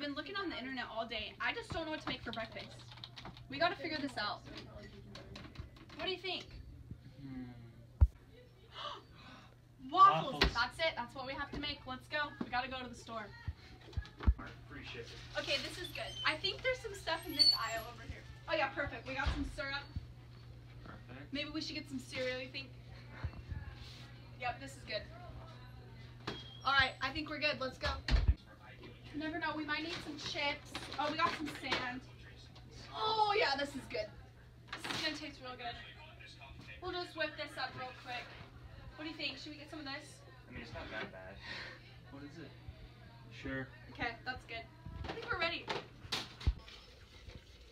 I've been looking on the internet all day. I just don't know what to make for breakfast. We gotta figure this out. What do you think? Hmm. Waffles. Waffles. That's it. That's what we have to make. Let's go. We gotta go to the store. Okay, this is good. I think there's some stuff in this aisle over here. Oh yeah, perfect. We got some syrup. Perfect. Maybe we should get some cereal, you think? Yep, this is good. Alright, I think we're good. Let's go. You never know, we might need some chips. Oh, we got some sand. Oh yeah, this is good. This is gonna taste real good. We'll just whip this up real quick. What do you think? Should we get some of this? I mean, it's not that bad. What is it? Sure. Okay, that's good. I think we're ready.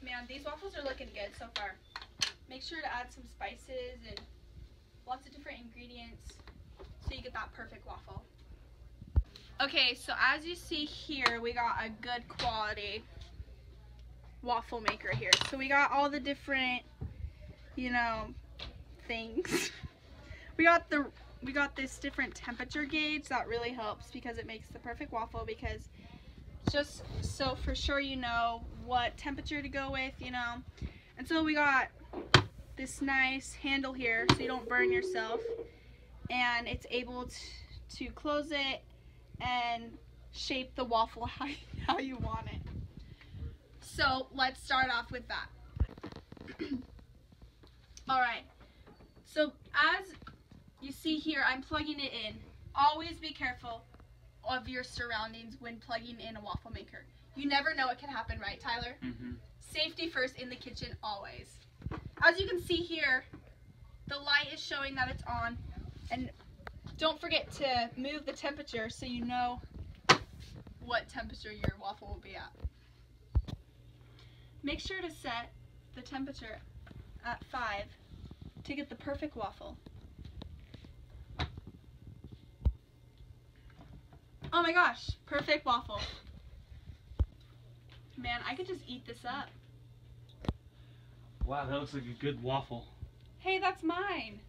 Man, these waffles are looking good so far. Make sure to add some spices and lots of different ingredients so you get that perfect waffle. Okay, so as you see here, we got a good quality waffle maker here. So we got all the different, you know, things. we got the we got this different temperature gauge that really helps because it makes the perfect waffle because just so for sure you know what temperature to go with, you know. And so we got this nice handle here so you don't burn yourself and it's able to, to close it and shape the waffle how, how you want it. So let's start off with that. All right. So as you see here, I'm plugging it in. Always be careful of your surroundings when plugging in a waffle maker. You never know what can happen, right, Tyler? Mm-hmm. Safety first in the kitchen, always. As you can see here, the light is showing that it's on. And don't forget to move the temperature so you know what temperature your waffle will be at. Make sure to set the temperature at 5 to get the perfect waffle. Oh my gosh, perfect waffle. Man, I could just eat this up. Wow, that looks like a good waffle. Hey, that's mine.